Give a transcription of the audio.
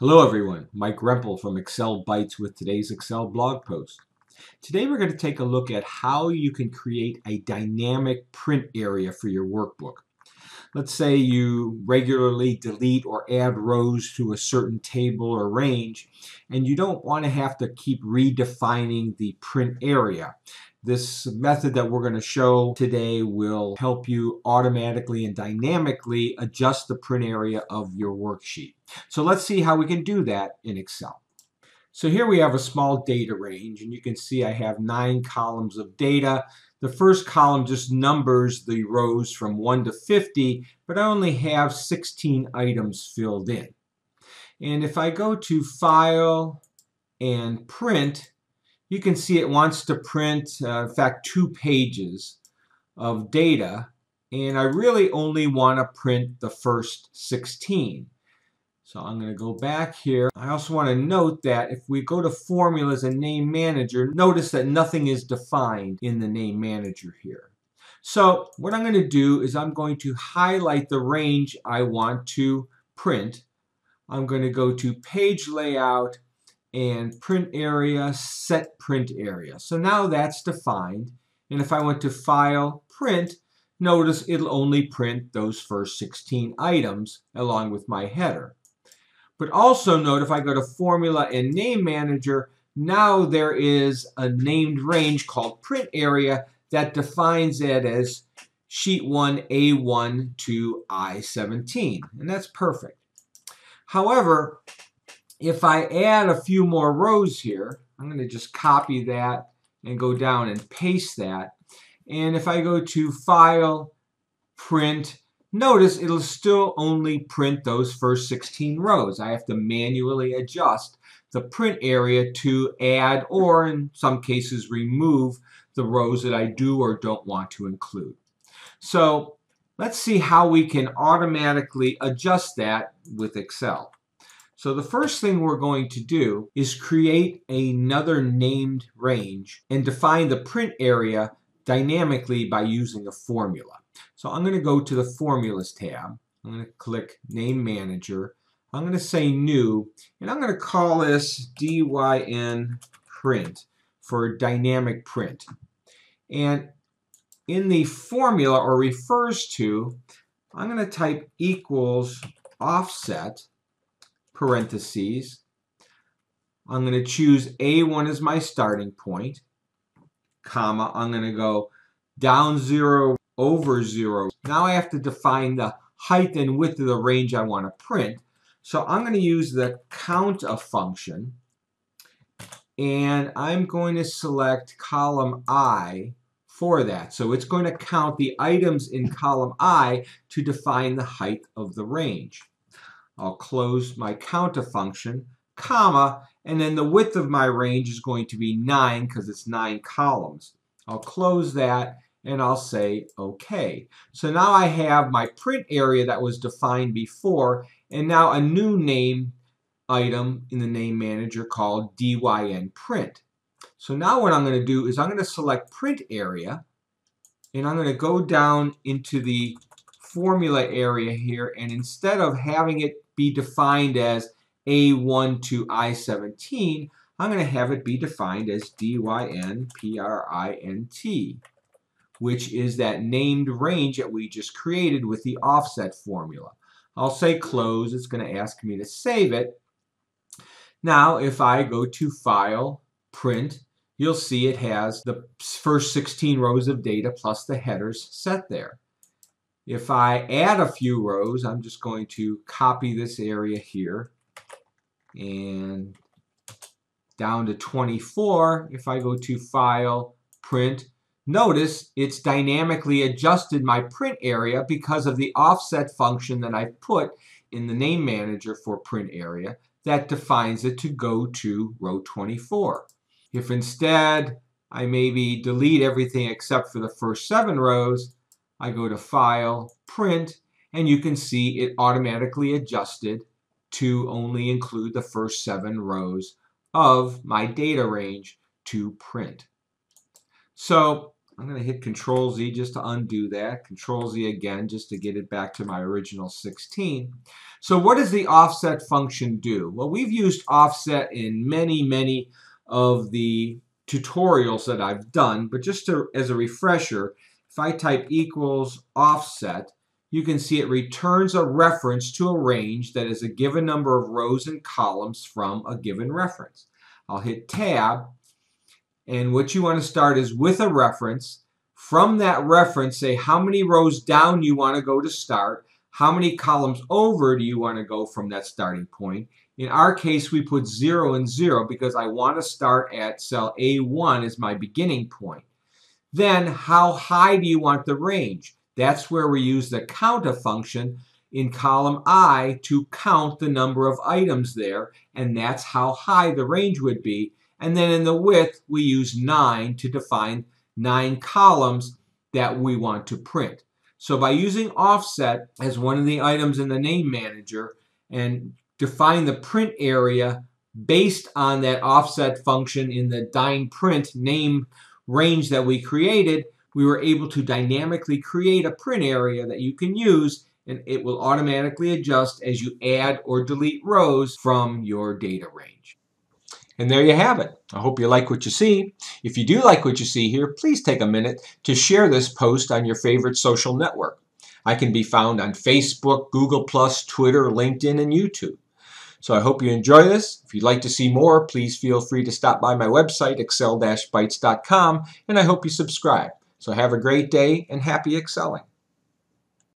Hello everyone, Mike Rempel from Excel Bytes with today's Excel blog post. Today we're going to take a look at how you can create a dynamic print area for your workbook. Let's say you regularly delete or add rows to a certain table or range and you don't want to have to keep redefining the print area. This method that we're going to show today will help you automatically and dynamically adjust the print area of your worksheet. So let's see how we can do that in Excel. So here we have a small data range and you can see I have nine columns of data. The first column just numbers the rows from 1 to 50, but I only have 16 items filled in. And if I go to File and Print, you can see it wants to print, uh, in fact, two pages of data. And I really only want to print the first 16. So I'm going to go back here. I also want to note that if we go to formulas and name manager, notice that nothing is defined in the name manager here. So what I'm going to do is I'm going to highlight the range I want to print. I'm going to go to page layout and print area, set print area. So now that's defined. And if I went to File, Print, notice it'll only print those first 16 items along with my header. But also note if I go to Formula and Name Manager, now there is a named range called Print Area that defines it as Sheet 1 A1 to I-17. And that's perfect. However, if I add a few more rows here, I'm going to just copy that and go down and paste that. And if I go to File, Print, notice it'll still only print those first 16 rows. I have to manually adjust the print area to add or in some cases remove the rows that I do or don't want to include. So let's see how we can automatically adjust that with Excel. So the first thing we're going to do is create another named range and define the print area dynamically by using a formula. So I'm going to go to the Formulas tab. I'm going to click Name Manager. I'm going to say New, and I'm going to call this DYN Print for dynamic print. And in the formula, or refers to, I'm going to type equals offset parentheses. I'm going to choose A1 as my starting point, comma. I'm going to go down 0 over 0. Now I have to define the height and width of the range I want to print. So I'm going to use the counta function and I'm going to select column I for that. So it's going to count the items in column I to define the height of the range. I'll close my counta function, comma, and then the width of my range is going to be 9 because it's 9 columns. I'll close that and I'll say OK. So now I have my print area that was defined before and now a new name item in the name manager called DYN print. So now what I'm going to do is I'm going to select print area and I'm going to go down into the formula area here and instead of having it be defined as A1 to I-17, I'm going to have it be defined as D-Y-N-P-R-I-N-T, which is that named range that we just created with the offset formula. I'll say close. It's going to ask me to save it. Now, if I go to File, Print, you'll see it has the first 16 rows of data plus the headers set there. If I add a few rows, I'm just going to copy this area here and down to 24. If I go to File, Print, notice it's dynamically adjusted my print area because of the offset function that I've put in the name manager for print area that defines it to go to row 24. If instead I maybe delete everything except for the first seven rows, I go to File, Print, and you can see it automatically adjusted to only include the first seven rows of my data range to print. So I'm going to hit Control Z just to undo that. Control Z again just to get it back to my original 16. So what does the offset function do? Well, we've used offset in many, many of the tutorials that I've done, but just to, as a refresher, if I type equals offset, you can see it returns a reference to a range that is a given number of rows and columns from a given reference. I'll hit tab and what you want to start is with a reference. From that reference, say how many rows down you want to go to start, how many columns over do you want to go from that starting point. In our case, we put 0 and 0 because I want to start at cell A1 as my beginning point. Then, how high do you want the range? That's where we use the counta function in column I to count the number of items there, and that's how high the range would be. And then in the width, we use 9 to define 9 columns that we want to print. So by using offset as one of the items in the name manager and define the print area based on that offset function in the dyn print name range that we created, we were able to dynamically create a print area that you can use and it will automatically adjust as you add or delete rows from your data range. And there you have it. I hope you like what you see. If you do like what you see here, please take a minute to share this post on your favorite social network. I can be found on Facebook, Google+, Twitter, LinkedIn, and YouTube. So I hope you enjoy this. If you'd like to see more, please feel free to stop by my website, excel-bytes.com, and I hope you subscribe. So have a great day and happy excelling.